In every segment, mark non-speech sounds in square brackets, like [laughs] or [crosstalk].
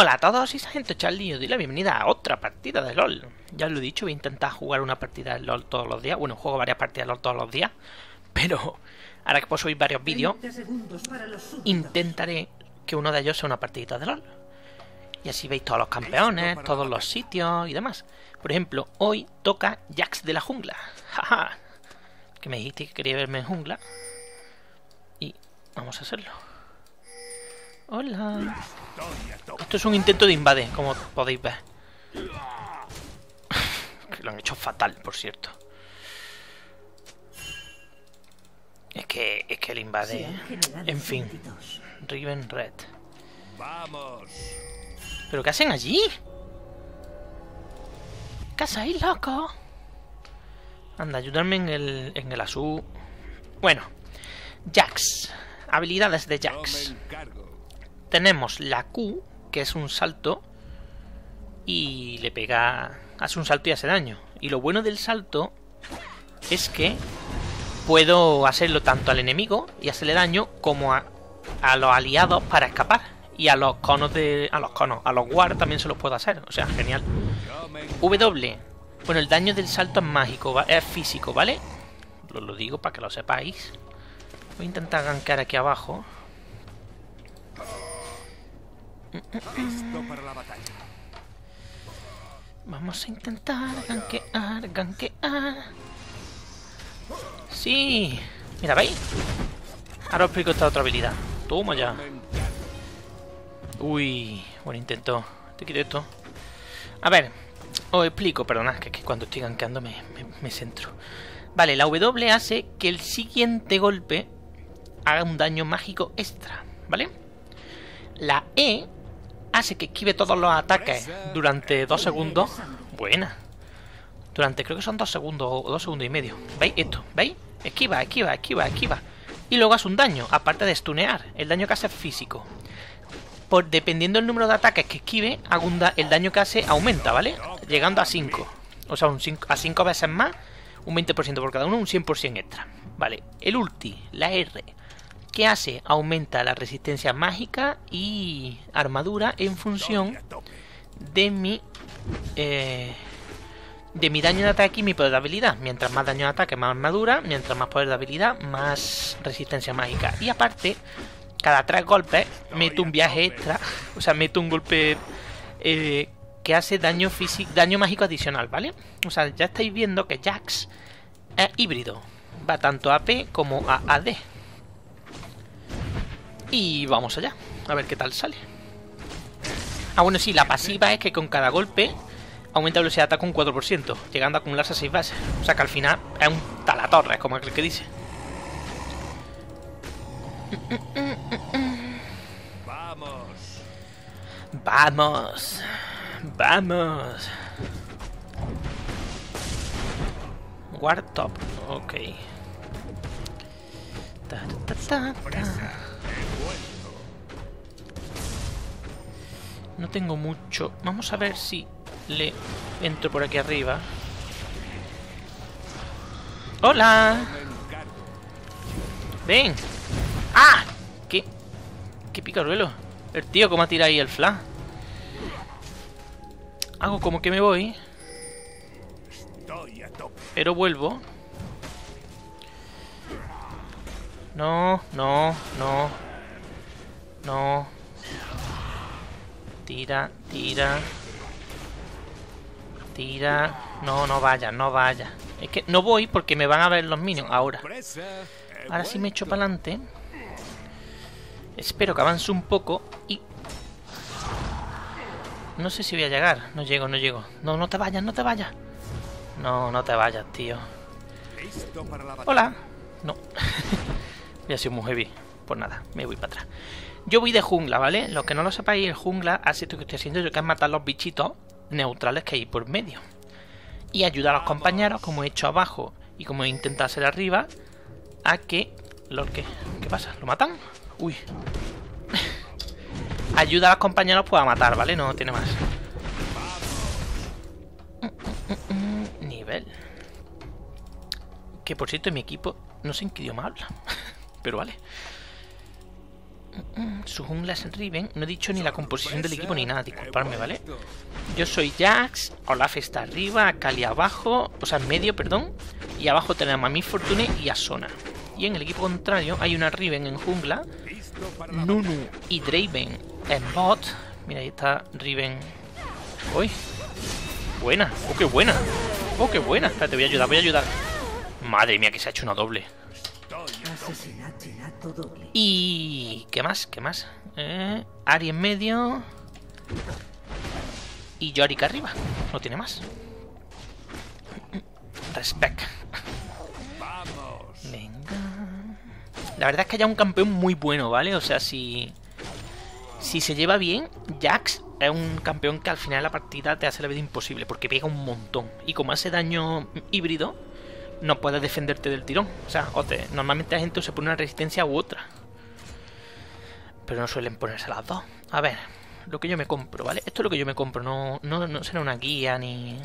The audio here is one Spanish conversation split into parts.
Hola a todos, y gente Charlie, os doy la bienvenida a otra partida de LOL. Ya os lo he dicho, voy a intentar jugar una partida de LOL todos los días. Bueno, juego varias partidas de LOL todos los días. Pero ahora que puedo subir varios vídeos, intentaré que uno de ellos sea una partidita de LOL. Y así veis todos los campeones, todos los sitios y demás. Por ejemplo, hoy toca Jax de la jungla. [laughs] Jaja. Que me dijiste que quería verme en jungla. Y vamos a hacerlo. Hola. Esto es un intento de invade, como podéis ver. [laughs] que lo han hecho fatal, por cierto. Es que, es que el invade... En fin. Riven Red. Vamos. ¿Pero qué hacen allí? ¿Qué hacéis, loco? Anda, ayudarme en el, en el azul. Bueno. Jax. Habilidades de Jax. Tenemos la Q, que es un salto, y le pega... hace un salto y hace daño. Y lo bueno del salto es que puedo hacerlo tanto al enemigo y hacerle daño como a, a los aliados para escapar. Y a los conos de... a los conos, a los guard también se los puedo hacer. O sea, genial. W. Bueno, el daño del salto es mágico, es físico, ¿vale? Os lo digo para que lo sepáis. Voy a intentar gankear aquí abajo. Listo para la batalla. Vamos a intentar gankear, gankear. Sí. Mira, ¿veis? Ahora os explico esta otra habilidad. Toma ya. Uy, buen intento. Te quito esto. A ver, os explico, perdonad, que, que cuando estoy gankeando me, me- me centro. Vale, la W hace que el siguiente golpe haga un daño mágico extra, ¿vale? La E hace que esquive todos los ataques durante dos segundos. Buena. Durante, creo que son dos segundos o dos segundos y medio. ¿Veis esto? ¿Veis? Esquiva, esquiva, esquiva, esquiva. Y luego hace un daño, aparte de stunear. El daño que hace es físico por dependiendo del número de ataques que esquive, hago un da- el daño que hace aumenta, ¿vale? Llegando a 5. O sea, cinco- a 5 veces más, un 20% por cada uno, un 100% extra. Vale, el ulti, la R, ¿qué hace? Aumenta la resistencia mágica y armadura en función de mi eh, de mi daño de ataque y mi poder de habilidad. Mientras más daño de ataque, más armadura. Mientras más poder de habilidad, más resistencia mágica. Y aparte, cada tres golpes meto un viaje extra. O sea, meto un golpe eh, que hace daño físico, daño mágico adicional, ¿vale? O sea, ya estáis viendo que Jax es híbrido. Va tanto a AP como a AD. Y vamos allá. A ver qué tal sale. Ah, bueno, sí, la pasiva es que con cada golpe aumenta la velocidad de ataque un 4%, llegando a acumularse 6 bases. O sea que al final es un talatorre, es como aquel que dice. Vamos. Vamos. Vamos. Guard top. Ok. Ta, ta, No tengo mucho. Vamos a ver si le entro por aquí arriba. ¡Hola! ¡Ven! ¡Ah! ¿Qué? ¿Qué picaruelo? El tío, ¿cómo ha tirado ahí el flash? Hago como que me voy, pero vuelvo. No, no, no. No. Tira, tira. Tira. No, no vaya, no vaya. Es que no voy porque me van a ver los minions ahora. Ahora sí me echo para adelante. Espero que avance un poco y... No sé si voy a llegar. No llego, no llego. No, no te vayas, no te vayas. No, no te vayas, tío. Hola. No. voy a ser muy heavy. Pues nada, me voy para atrás. Yo voy de jungla, ¿vale? Los que no lo sepáis, el jungla hace esto que estoy haciendo yo, que es matar los bichitos neutrales que hay por medio. Y ayudar a los compañeros, como he hecho abajo y como he intentado hacer arriba, a que... ¿Los que ¿Qué pasa? ¿Lo matan? Uy. [laughs] Ayuda a los compañeros pues a matar, ¿vale? No tiene más. Nivel. Que por cierto, mi equipo no sé en qué idioma habla. [laughs] Pero vale. Su jungla es Riven. No he dicho ni la composición del equipo ni nada, disculpadme, ¿vale? Yo soy Jax, Olaf está arriba, Kali abajo, o sea, en medio, perdón. Y abajo tenemos a Miss Fortune y a Sona. Y en el equipo contrario hay una Riven en jungla, Nunu y Draven en bot. Mira, ahí está Riven. Uy, buena, oh, qué buena. Oh, qué buena. Espérate, voy a ayudar, voy a ayudar. Madre mía, que se ha hecho una doble. Asesinato doble. Y... ¿Qué más? ¿Qué más? Eh, Ari en medio. Y Yorick arriba. No tiene más. Respect. Vamos. Venga. La verdad es que haya un campeón muy bueno, ¿vale? O sea, si... Si se lleva bien, Jax es un campeón que al final de la partida te hace la vida imposible, porque pega un montón. Y como hace daño híbrido, no puedes defenderte del tirón. O sea, normalmente la gente se pone una resistencia u otra. Pero no suelen ponerse las dos. A ver, lo que yo me compro, ¿vale? Esto es lo que yo me compro, no, no, no será una guía ni...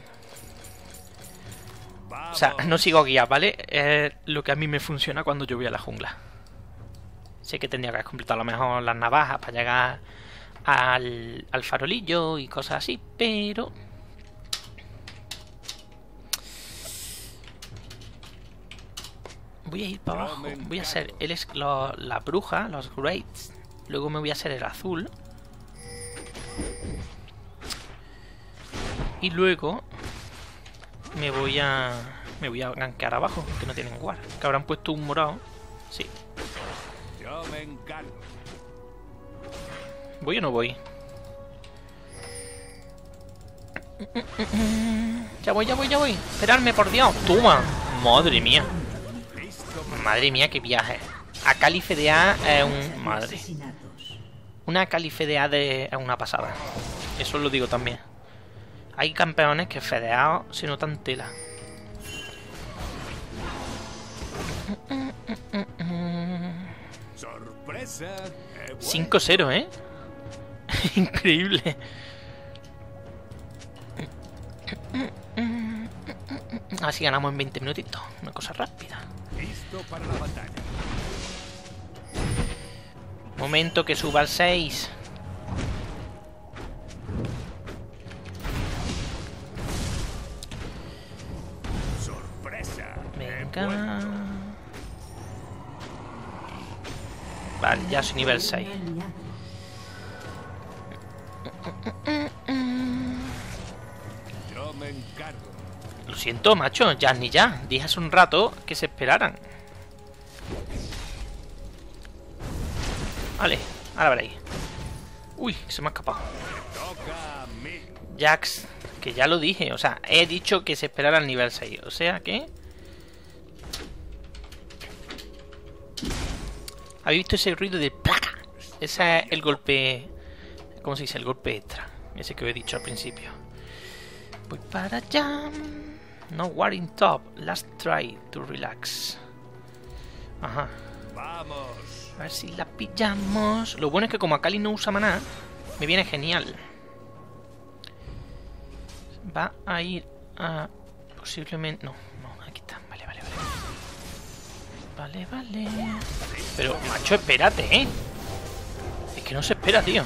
O sea, no sigo guías, ¿vale? Es lo que a mí me funciona cuando yo voy a la jungla. Sé que tendría que haber completado a lo mejor las navajas para llegar al, al farolillo y cosas así, pero... Voy a ir para abajo. Voy a hacer el, es- lo- la bruja, los greats. Luego me voy a hacer el azul. Y luego me voy a me voy a gankear abajo, que no tienen guard. Que habrán puesto un morado. Sí. Yo me encargo. ¿Voy o no voy? Ya voy, ya voy, ya voy. Esperadme, por Dios. Toma. Madre mía. Madre mía, qué viaje. A Cali FDA es un... Madre. Una Cali de... es una pasada. Eso lo digo también. Hay campeones que fedeados se notan tela. Sorpresa. He vuelto. 5-0, ¿eh? [laughs] Increíble. Así ganamos en 20 minutitos. Una cosa rápida. Listo para la batalla. Momento que suba al 6. Sorpresa. Venga. Vale, ya soy nivel 6. Yo me encargo. Lo siento, macho. Ya ni ya. Dije hace un rato que se esperaran. Vale, ahora veréis. Uy, se me ha escapado. Jax, que ya lo dije, o sea, he dicho que se esperara al nivel 6, o sea que... ¿Habéis visto ese ruido de placa? Ese es el golpe... ¿Cómo se dice? El golpe extra. Ese que os he dicho al principio. Voy para allá. No warring top. Last try to relax. Ajá. Vamos. A ver si la pillamos. Lo bueno es que como Akali no usa maná, me viene genial. Va a ir a... Posiblemente... No, no, aquí está. Vale, vale, vale. Vale, vale. Pero, macho, espérate, ¿eh? Es que no se espera, tío.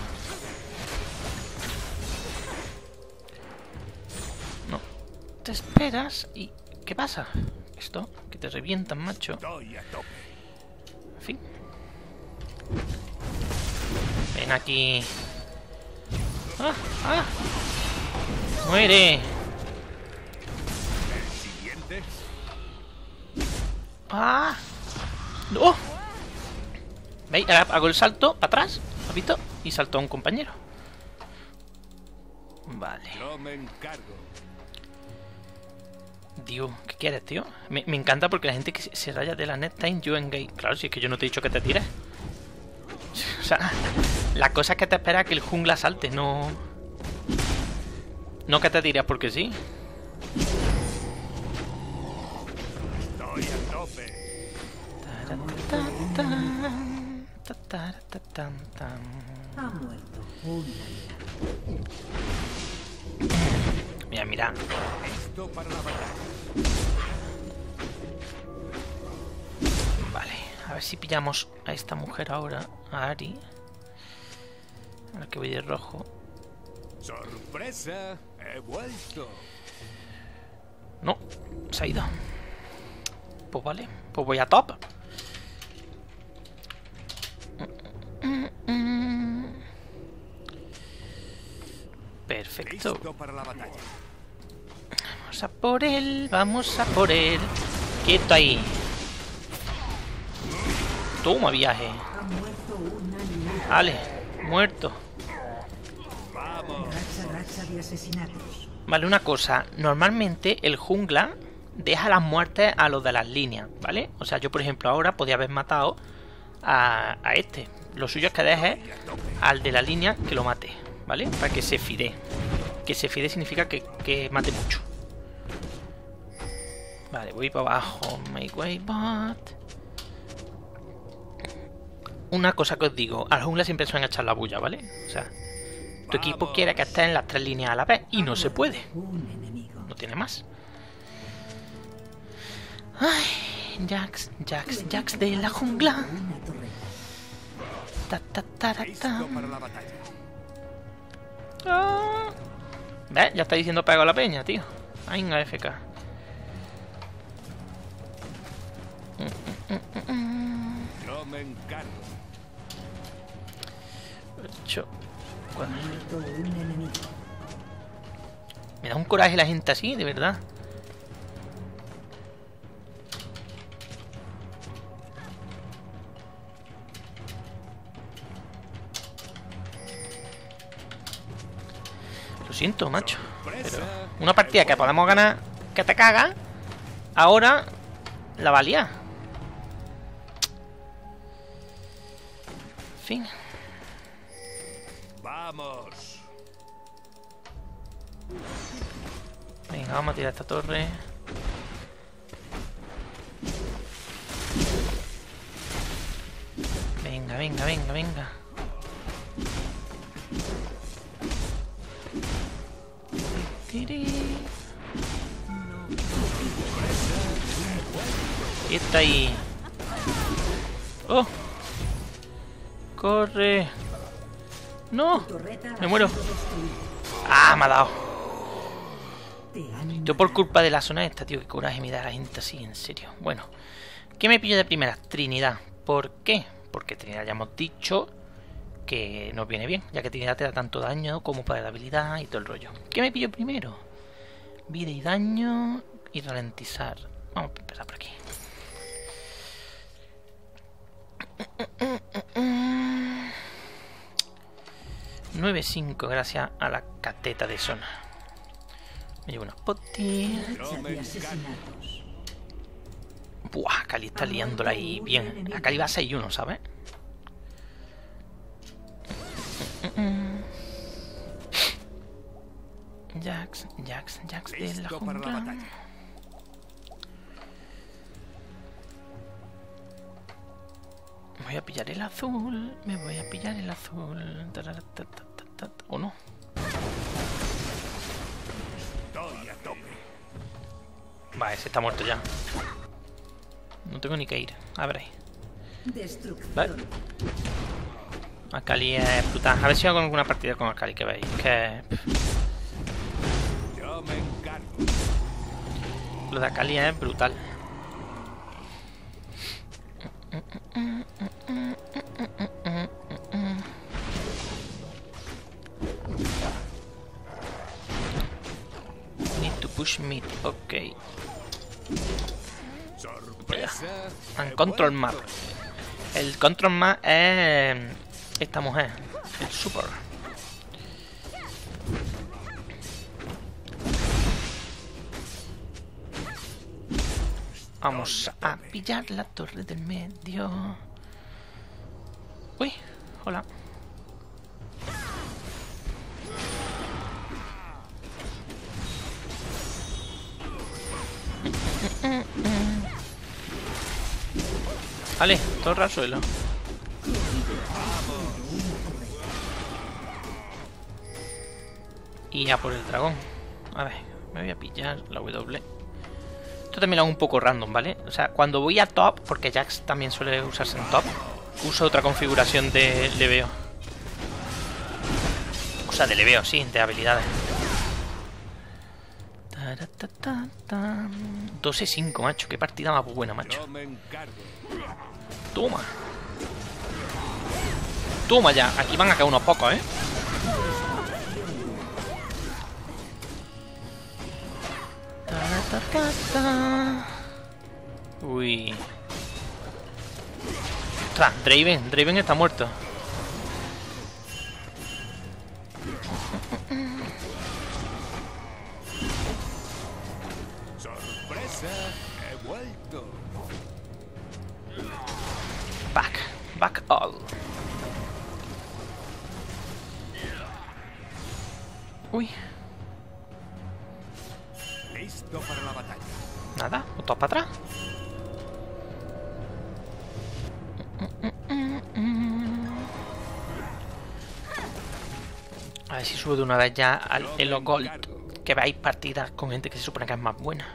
No. Te esperas y... ¿Qué pasa? Esto, que te revientan, macho. A. Ven aquí. ¡Ah! ¡Ah! ¡Muere! ¡Ah! ¡Oh! ¿Veis? Ahora hago el salto para atrás. ¿Has visto? Y saltó a un compañero. Vale. Yo me encargo. Dios, ¿qué quieres, tío? Me, me encanta porque la gente que se, se raya de la net time, you engage. Claro, si es que yo no te he dicho que te tires. [laughs] O sea, la cosa es que te espera que el jungla salte, no. No que te tires porque sí. Mira, mira. Listo para la. Vale, a ver si pillamos a esta mujer ahora, a Ari. Ahora que voy de rojo. ¡Sorpresa! ¡He vuelto! No, se ha ido. Pues vale, pues voy a top. Perfecto. Vamos a por él, vamos a por él. Quieto ahí. Toma viaje. Vale, muerto. De asesinatos. Vale, una cosa. Normalmente el jungla deja las muertes a los de las líneas, ¿vale? O sea, yo por ejemplo ahora podía haber matado a, a este. Lo suyo es que deje al de la línea que lo mate, ¿vale? Para que se fide. Que se fide significa que, que mate mucho. Vale, voy para abajo. Make way, but... Una cosa que os digo, al jungla siempre suelen echar la bulla, ¿vale? O sea, tu equipo quiere que estés en las tres líneas a la vez y no se puede. No tiene más. Ay, Jax, Jax, Jax de la jungla. Ta, ta, ta, ta, ah. ¿Ves? Ya está diciendo pego a la peña, tío. Venga, FK. Mm, mm, mm, Yo me encargo. 8, me da un coraje la gente así, de verdad. Lo siento, macho. Una partida que podamos ganar que te caga, ahora la valía. Fin. ¡Vamos! Venga, vamos a tirar esta torre. Venga, venga, venga, venga. Y está ahí. ¡Oh! ¡Corre! ¡No! Me muero. ¡Ah! Me ha dado. Yo por culpa de la zona esta, tío, que coraje me da la gente así, en serio. Bueno, ¿qué me pillo de primera? Trinidad. ¿Por qué? Porque Trinidad ya hemos dicho que nos viene bien, ya que Trinidad te da tanto daño como para la habilidad y todo el rollo. ¿Qué me pillo primero? Vida y daño y ralentizar. Vamos a empezar por aquí. 9-5 gracias a la cateta de zona. Me llevo una poti. Buah, Cali está liándola ahí bien. A Cali va 6-1, ¿sabes? Jax, Jax, Jax de la jungla. Me voy a pillar el azul. Me voy a pillar el azul. ¿O no? Estoy a tope. Va, ese está muerto ya. No tengo ni que ir. A ver ahí. Vale. Akali es brutal. A ver si hago alguna partida con Akali que veis. Que lo de Akali es brutal. Ok. Control map. El control map es esta mujer. El super. Vamos a pillar la torre del medio. Uy, hola. Vale, torre al suelo. Y a por el dragón. A ver, me voy a pillar la W. Esto también lo hago un poco random, ¿vale? O sea, cuando voy a top, porque Jax también suele usarse en top, uso otra configuración de leveo. sea, de leveo, sí, de habilidades. Taratata. 12-5, macho. Qué partida más buena, macho. Toma. Toma ya. Aquí van a caer unos pocos, ¿eh? Uy. Ostras, Draven. Draven está muerto. Back. All. Uy. Listo para la batalla. Nada. ¿Otros para atrás? A ver si subo de una vez ya al Elo Gold. Que veáis partidas con gente que se supone que es más buena.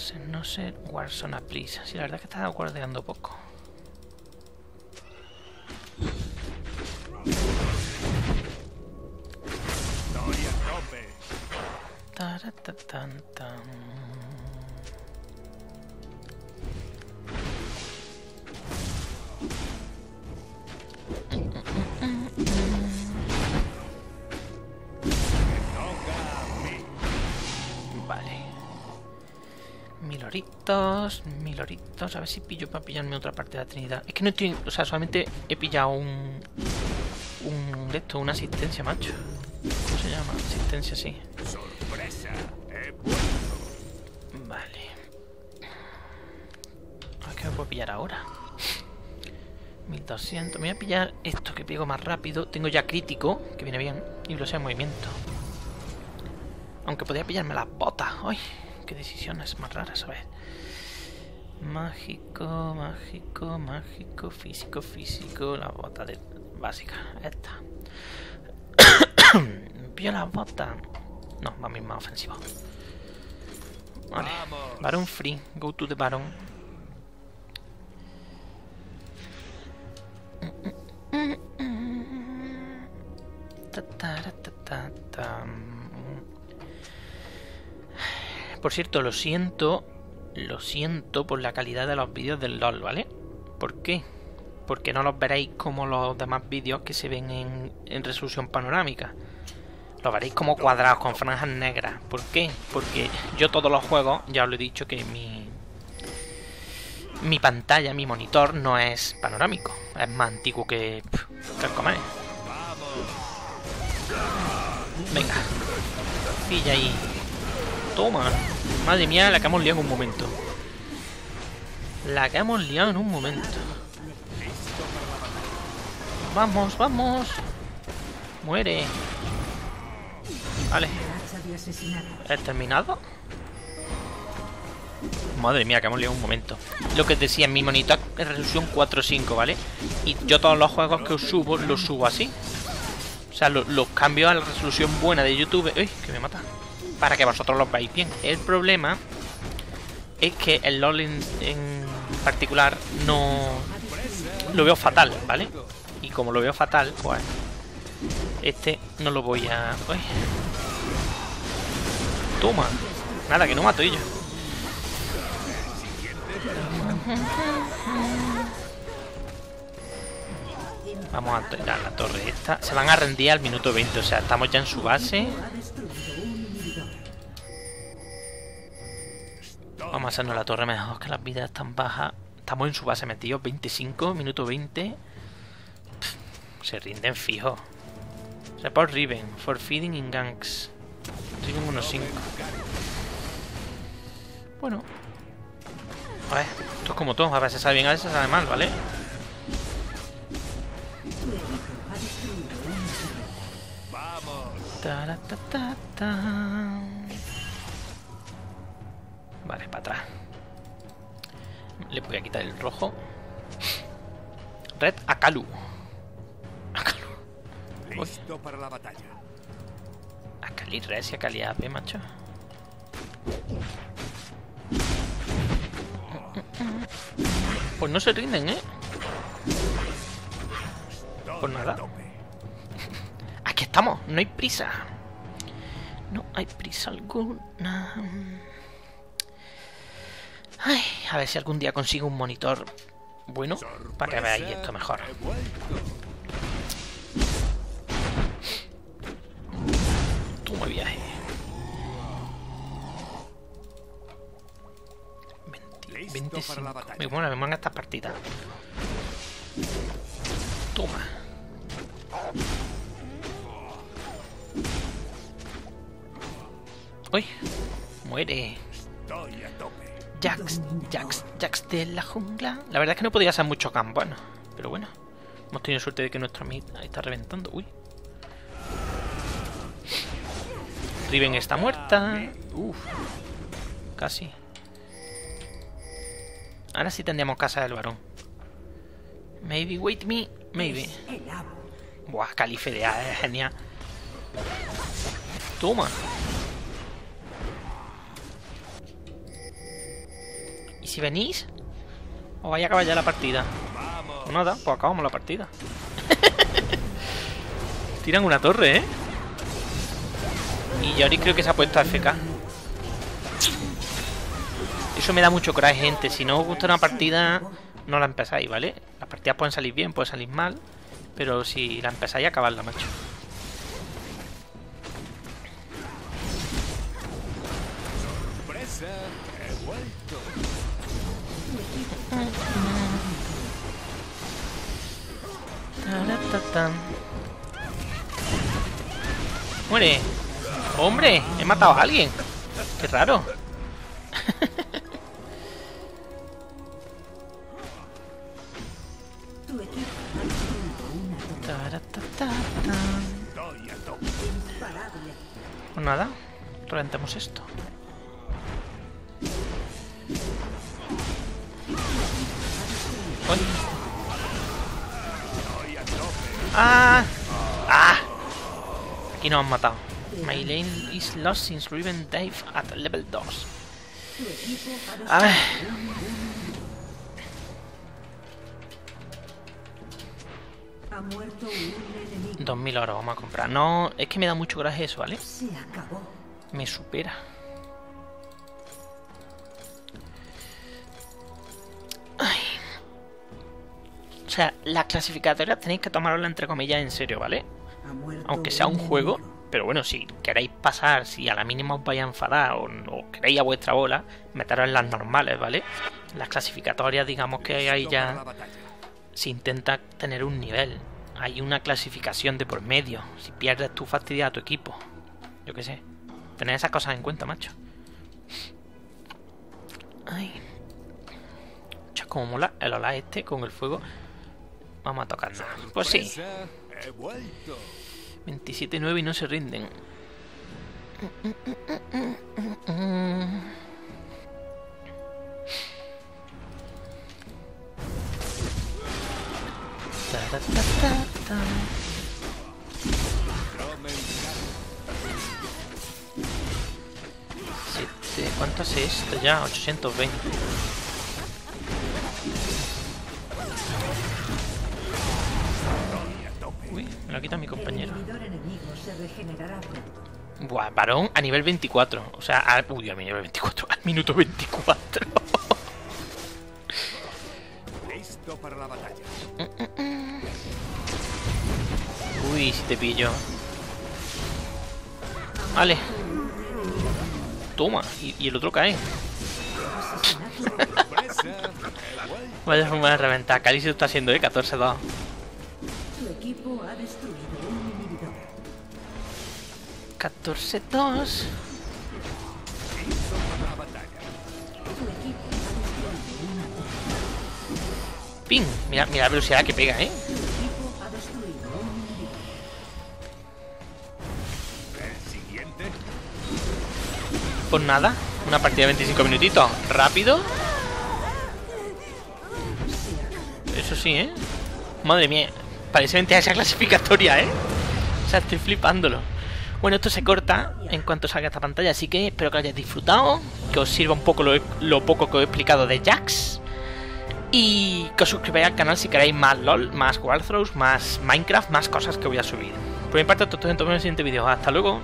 A no sé, Warzone Please. Sí, la verdad es que está guardeando poco. A tope. Mil horitos. A ver si pillo para pillarme otra parte de la Trinidad. Es que no estoy. O sea, solamente he pillado un. Un. Esto, una asistencia, macho. ¿Cómo se llama? Asistencia, sí. Sorpresa. Vale. A qué me puedo pillar ahora. 1200. Me voy a pillar esto que pego más rápido. Tengo ya crítico, que viene bien. Y velocidad de movimiento. Aunque podría pillarme las botas. ¡Ay! Qué decisiones más raras, a ver. Mágico, mágico, mágico, físico, físico. La bota de básica. Esta. [coughs] Me pillo las botas. No, va a mí más ofensivo. Vale. Baron free. Go to the Baron. Ta, ta, ta, ta, ta. Por cierto, lo siento. Lo siento por la calidad de los vídeos del LOL, ¿vale? ¿Por qué? Porque no los veréis como los demás vídeos que se ven en, resolución panorámica. Lo veréis como cuadrados con franjas negras. ¿Por qué? Porque yo todos los juegos, ya os lo he dicho que mi mi pantalla, mi monitor no es panorámico. Es más antiguo que pff, Carcomer. Venga. Pilla ahí. Toma. Madre mía, la que hemos liado en un momento. La que hemos liado en un momento. Vamos, vamos. Muere. Vale. ¿He terminado? Madre mía, que hemos liado un momento. Lo que decía, mi monitor es resolución 4.5, ¿vale? Y yo todos los juegos que os subo, los subo así. O sea, lo- los cambio a la resolución buena de YouTube. ¡Uy! Que me mata. Para que vosotros los veáis bien. El problema es que el LOL en, particular no... Lo veo fatal, ¿vale? Y como lo veo fatal, pues... Este no lo voy a... Toma. Nada, que no mato yo. Vamos a tirar la torre esta. Se van a rendir al minuto 20. O sea, estamos ya en su base. Vamos a hacernos la torre mejor que las vidas están bajas. Estamos en su base metidos. 25, minuto 20. Pff, se rinden fijo. Report Riven. For feeding in ganks. Riven 1.5. Bueno. A ver, esto es como todo. A veces sale bien, a veces sale mal, ¿vale? Vamos. Vale, para atrás. Le voy a quitar el rojo. Red Akalu. Akalu. Listo para la batalla. Akali Res y Akali AP, macho. Pues no se rinden, ¿eh? Pues nada. a tope. estamos, no hay prisa. No hay prisa alguna. Ay, a ver si algún día consigo un monitor bueno para que veáis esto mejor. Vuelto. Toma viaje. 20, Listo 25. para la batalla. Me mola, me molan estas partidas. Toma. Uy, muere. Jax, Jax, Jax de la jungla. La verdad es que no podía ser mucho camp, bueno. Pero bueno, hemos tenido suerte de que nuestra mid está reventando. Uy. Riven está muerta. Uf. Casi. Ahora sí tendríamos casa del varón. Maybe wait me. Maybe. Buah, calife de es genial. Toma. Si venís? ¿O vaya a acabar ya la partida? Pues nada, pues acabamos la partida. [laughs] Tiran una torre, ¿eh? Y Yori creo que se ha puesto a FK. Eso me da mucho coraje, gente. Si no os gusta una partida, no la empezáis, ¿vale? Las partidas pueden salir bien, pueden salir mal. Pero si la empezáis, acabadla, macho. Matado a alguien. Qué raro. Pues nada, reventemos esto. ¡Ah! ¡Ah! Aquí nos han matado. My lane is lost since Riven dive at level 2. Tu equipo ha destruido A ver. Ha muerto un enemigo. 2000 oro vamos a comprar. No, es que me da mucho coraje eso, ¿vale? Se acabó. Me supera. Ay. O sea, las clasificatorias tenéis que tomarosla entre comillas en serio, ¿vale? Aunque sea un juego. Pero bueno, si queréis pasar, si a la mínima os vais a enfadar o, queréis a vuestra bola, meteros en las normales, ¿vale? Las clasificatorias, digamos que ahí ya se intenta tener un nivel. Hay una clasificación de por medio. Si pierdes tú fastidias a tu equipo. Yo qué sé. Tener esas cosas en cuenta, macho. Ay. Cha, como mola el hola este con el fuego. Vamos a tocar nada. Pues sí. Sorpresa. He vuelto. 27-9 y no se rinden. Siete- ¿Cuánto hace esto ya? 820. Buah, varón a nivel 24. O sea, al, uy, a nivel 24. Al minuto 24. Listo para la batalla. Uy, si te pillo. Vale. Toma, y, y el otro cae. [laughs] Vaya forma de reventar. Cali se está haciendo, eh. 14-2. 14-2. ¡Ping! Mira, mira la velocidad que pega, ¿eh? Pues nada, una partida de 25 minutitos. Rápido. Eso sí, ¿eh? Madre mía, parece 20 esa clasificatoria, ¿eh? O sea, estoy flipándolo. Bueno, esto se corta en cuanto salga esta pantalla, así que espero que lo hayáis disfrutado, que os sirva un poco lo, poco que os he explicado de Jax. Y que os suscribáis al canal si queréis más LOL, más Warthrows, más Minecraft, más cosas que voy a subir. Por mi parte, esto es todo en el siguiente vídeo. Hasta luego.